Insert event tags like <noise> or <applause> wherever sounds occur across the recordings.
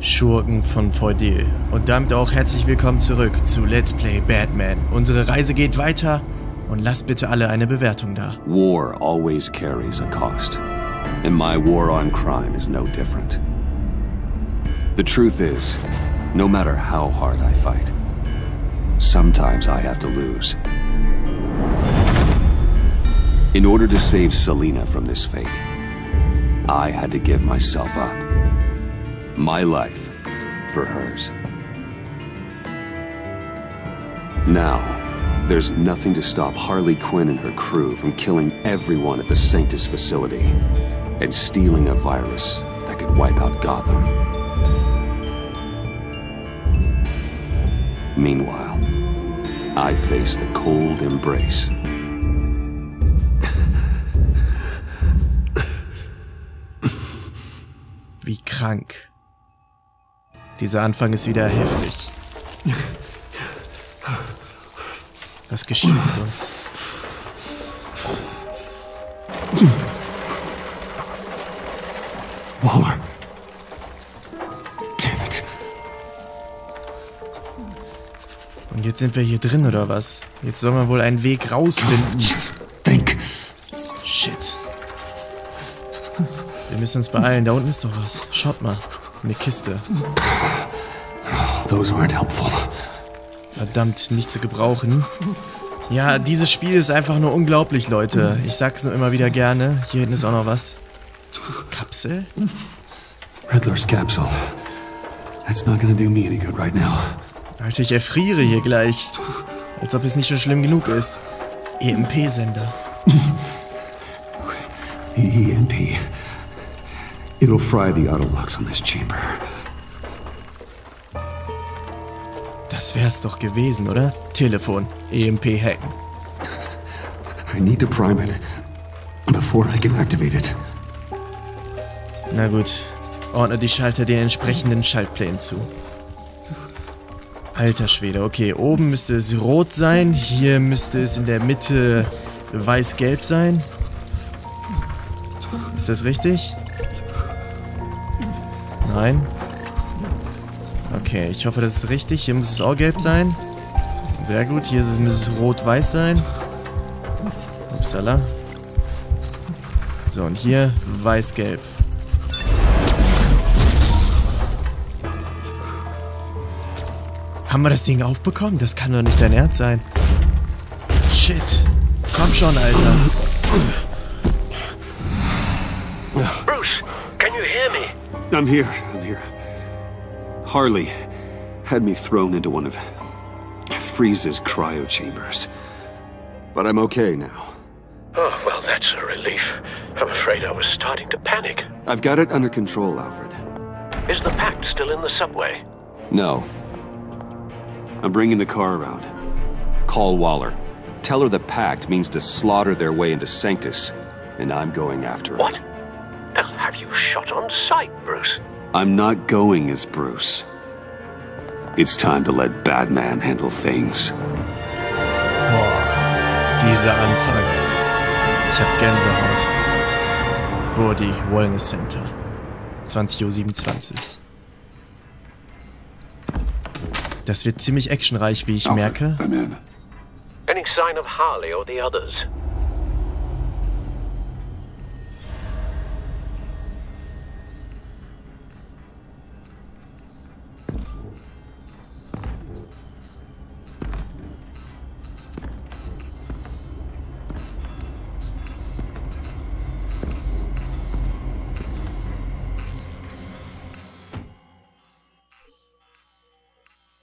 Schurken von Feudil. Und damit auch herzlich willkommen zurück zu Let's Play Batman. Unsere Reise geht weiter und lasst bitte alle eine Bewertung da. War always carries a cost. And my war on crime is no different. The truth is, no matter how hard I fight, sometimes I have to lose. In order to save Selina from this fate, I had to give myself up. My life for hers. Now, there's nothing to stop Harley Quinn and her crew from killing everyone at the Sanctus facility and stealing a virus that could wipe out Gotham. Meanwhile, I face the cold embrace Wie krank. Dieser Anfang ist wieder heftig. Was geschieht mit uns? Waller. Damn it. Und jetzt sind wir hier drin, oder was? Jetzt soll man wohl einen Weg rausfinden. Just think. Shit. Wir müssen uns beeilen. Da unten ist doch was. Schaut mal. Eine Kiste. Those aren't helpful. Verdammt, nicht zu gebrauchen. Ja, dieses Spiel ist einfach nur unglaublich, Leute. Ich sag's nur immer wieder gerne. Hier hinten ist auch noch was. Kapsel? Riddler's capsule. That's not gonna do me any good right now. Alter, ich erfriere hier gleich. Als ob es nicht schon schlimm genug ist. EMP-Sender. <laughs> EMP. It'll fry the auto locks on this chamber. Das wär's doch gewesen, oder? Telefon. EMP hacken. I need to prime it before I can activate it. Na gut. Ordne die Schalter den entsprechenden Schaltplänen zu. Alter Schwede, okay. Oben müsste es rot sein. Hier müsste es in der Mitte weiß-gelb sein. Ist das richtig? Nein. Okay, ich hoffe, das ist richtig. Hier muss es auch gelb sein. Sehr gut. Hier es- muss es rot-weiß sein. Upsala. So, und hier weiß-gelb. Haben wir das Ding aufbekommen? Das kann doch nicht dein Ernst sein. Shit. Komm schon, Alter. Hear me? I'm here. I'm here. Harley had me thrown into one of Freeze's cryo chambers. But I'm okay now. Oh, well, that's a relief. I'm afraid I was starting to panic. I've got it under control, Alfred. Is the pact still in the subway? No. I'm bringing the car around. Call Waller. Tell her the pact means to slaughter their way into Sanctus, and I'm going after it. What? They'll have you shot on sight, Bruce. I'm not going as Bruce. It's time to let Batman handle things. Boah. Dieser Anfang. Ich hab Gänsehaut. Body Wellness Center. 20.27 Uhr. Das wird ziemlich actionreich, wie ich merke. I'm in. Any sign of Harley or the others?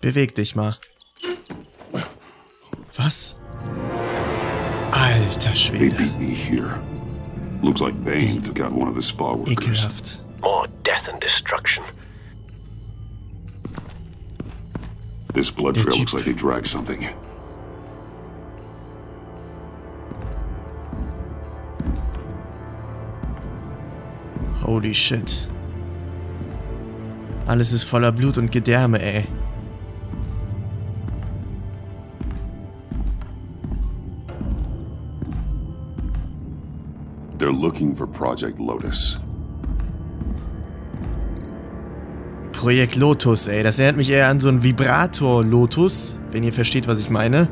Beweg dich mal. Was? Alter They Schwede. beat me here. Looks like Bane took out one of the spa workers. Ekelhaft. More death and destruction. This blood Der trail looks like they dragged something. Holy shit. Alles ist voller Blut und Gedärme, ey. They're looking for Project Lotus. Projekt Lotus, ey. Das erinnert mich eher an so einen Vibrator-Lotus, wenn ihr versteht, was ich meine.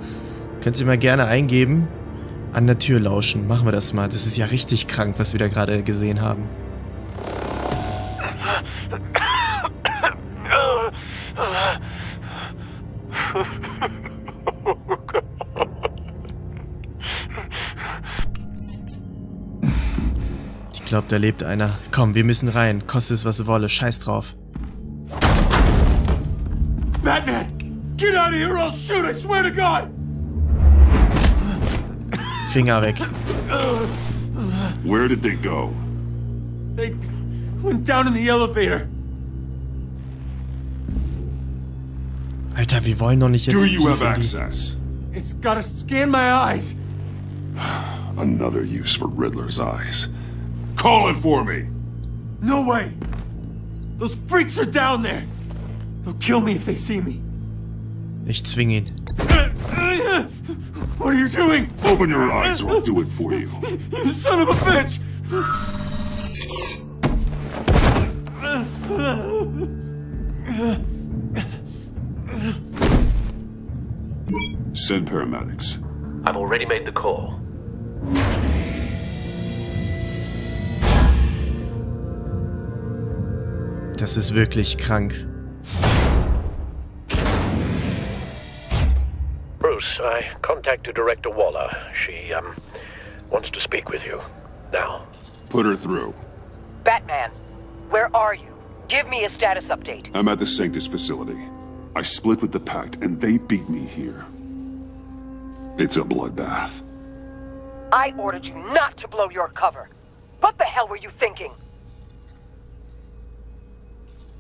Könnt ihr mal gerne eingeben. An der Tür lauschen. Machen wir das mal. Das ist ja richtig krank, was wir da gerade gesehen haben. <laughs> Ich glaube, da lebt einer. Komm, wir müssen rein. Koste es, was wolle. Scheiß drauf. Batman! Get out of here or I'll shoot, I swear to God! Finger weg. Where did they go? They went down in the elevator. Alter, wir wollen doch nicht jetzt Do you have access? It's gotta scan my eyes. <sighs> Another use for Riddler's eyes. Call it for me! No way! Those freaks are down there! They'll kill me if they see me. Ich zwing ihn. What are you doing? Open your eyes or I'll do it for you. You son of a bitch! Send paramedics. I've already made the call. Das ist wirklich krank. Bruce, I contacted Director Waller. She, um, wants to speak with you. Now. Put her through. Batman, where are you? Give me a status update. I'm at the Sanctus facility. I split with the Pact, and they beat me here. It's a bloodbath. I ordered you not to blow your cover. What the hell were you thinking?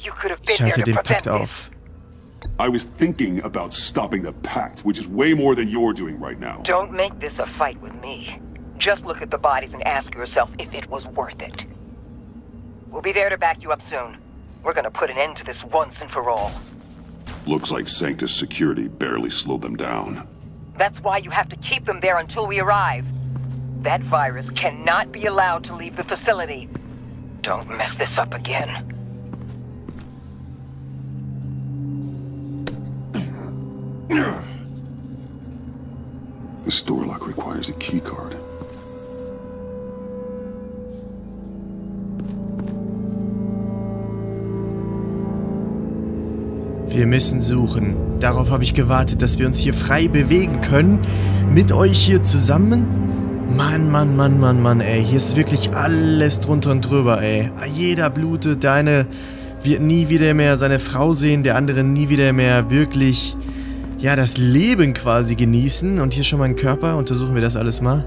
You could have been Ich there to den prevent Pakt this. auf. I was thinking about stopping the Pact, which is way more than you're doing right now. Don't make this a fight with me. Just look at the bodies and ask yourself if it was worth it. We'll be there to back you up soon. We're gonna put an end to this once and for all. Looks like Sanctus security barely slowed them down. That's why you have to keep them there until we arrive. That virus cannot be allowed to leave the facility. Don't mess this up again. <clears throat> The store lock requires a keycard. Wir müssen suchen. Darauf habe ich gewartet, dass wir uns hier frei bewegen können. Mit euch hier zusammen. Mann, Mann, Mann, Mann, Mann, ey. Hier ist wirklich alles drunter und drüber, ey. Jeder blutet. Der eine wird nie wieder mehr seine Frau sehen. Der andere nie wieder mehr wirklich, ja, das Leben quasi genießen. Und hier schon mal ein Körper. Untersuchen wir das alles mal.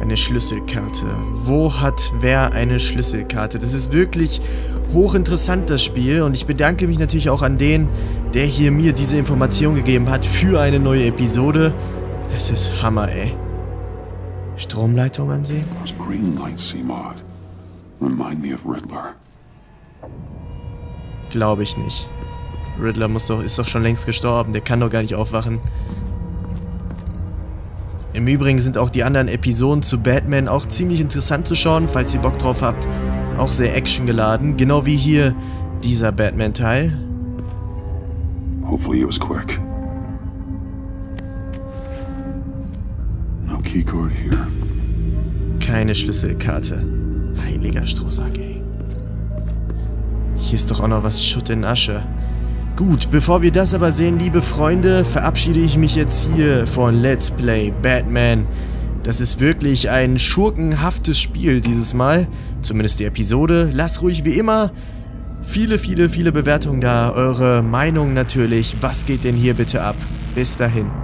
Eine Schlüsselkarte. Wo hat wer eine Schlüsselkarte? Das ist wirklich hochinteressant, das Spiel. Und ich bedanke mich natürlich auch an den, der hier mir diese Information gegeben hat für eine neue Episode. Es ist Hammer, ey. Stromleitung ansehen? Those green lights. Remind me of Riddler. Glaube ich nicht. Riddler muss doch, ist doch schon längst gestorben. Der kann doch gar nicht aufwachen. Im Übrigen sind auch die anderen Episoden zu Batman auch ziemlich interessant zu schauen, falls ihr Bock drauf habt. Auch sehr actiongeladen. Genau wie hier dieser Batman-Teil. Hopefully it was quick. No keycard here. Keine Schlüsselkarte. Heiliger Strohsack, ey. Hier ist doch auch noch was Schutt in Asche. Gut, bevor wir das aber sehen, liebe Freunde, verabschiede ich mich jetzt hier von Let's Play Batman. Das ist wirklich ein schurkenhaftes Spiel dieses Mal. Zumindest die Episode. Lasst ruhig wie immer viele, viele, viele Bewertungen da. Eure Meinung natürlich. Was geht denn hier bitte ab? Bis dahin.